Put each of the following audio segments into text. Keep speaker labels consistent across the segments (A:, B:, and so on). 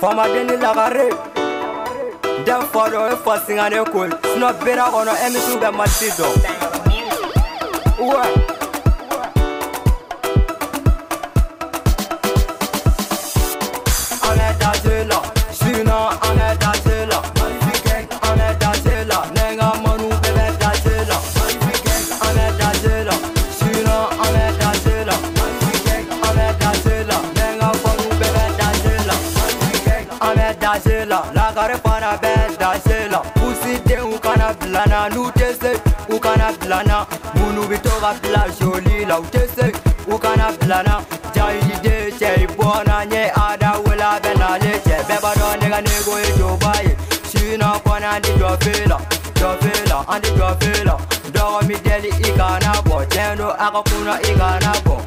A: famaden ni lagare den fa dɔ e fa singane koyi sinɔ bera kɔnɔ emisiw bɛ mati dɔ ouais. Là, la gare pana bɛ dans là. Pussy den u kana bilana, n'u tɛ se u kana bilana. Munu bi to ka bila joli la, u tɛ se u kana bilana. Jahiliden cɛ i bɔnna n ye ada wela bɛ nale cɛ bɛɛ b'a dɔn ne ka nego ye joba ye. Sina kɔni an ti jɔ fe la, jɔ fe la, an ti jɔ fe la. Dɔgɔ mi deli i kana bɔ, tiɲɛ don a ka kunna i kana bɔ.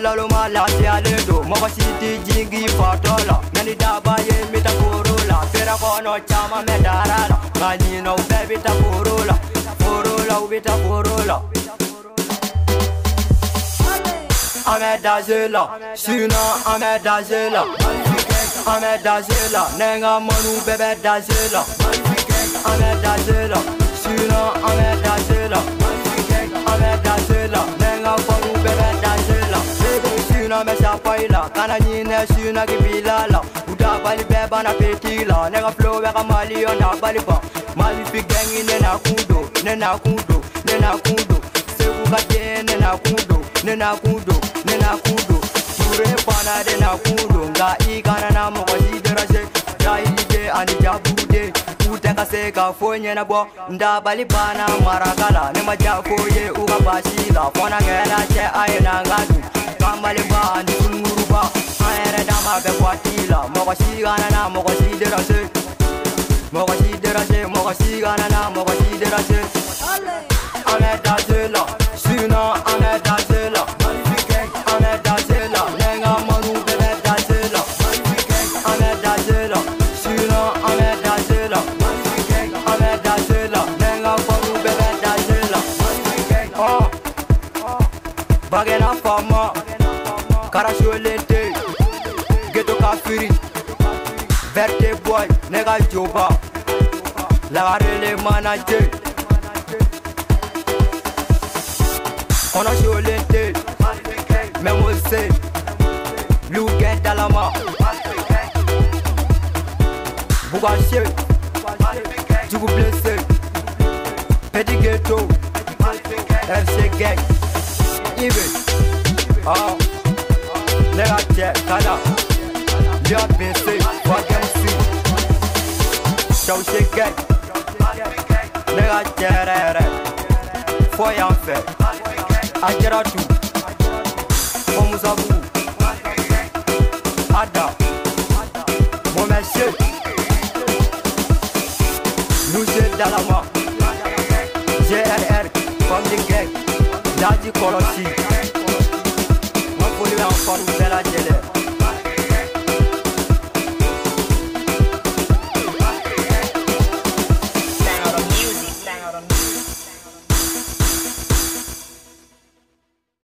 A: I b'a dɔn laloma lafiyalen don, mɔgɔ si ti jigin fatɔ la. Nka ni daba ye n bɛ taa foro la, feere kɔnɔ caman bɛ dara la. Nka ɲinɛ u bɛɛ bɛ taa foro la, foro la u bɛ taa foro la. An bɛ daze la, sinon kana nyine sina bali beba na petila. Nega flow weka mali ona bali ba mali pigengi nena kudo nena kudo nena kudo. Sebu kate nena kudo nena kudo nena kudo. Ture pana dena kudo. Nga ikana na mogo sideraje jabude anijabude utakaseka fonye na bo nda bwa ndabalibana marakala nemajafoye ukabashila fona ngena che ayenangatu kambalibani dama bɛ la. Mɔgɔ si kana na si derase. Mɔgɔ si derase, mɔgɔ si si bɛ daze la, sinon an bɛ daze la. An bɛ daze la, ne n ka bɛɛ bɛ daze la. An bɛ daze la, sinon an bɛ daze la. An bɛ daze la, ne n ka bɛɛ bɛ daze la. Ɔ, Bagɛna fama, ne ka joba, lagarele manager. kɔnɔ solen tɛ mɛ mo se lugɛ dalama. Bugase jugu blese petit ghetto fc gang ibe ɔ ne ka cɛ kana lia bese Chauchegay, Nega Jerere, Foyanfe, Ajeratu, Momusabu, Ada, Momeshe, Luce Dalama, JRR, Fondi Gay, Daji Kolosi.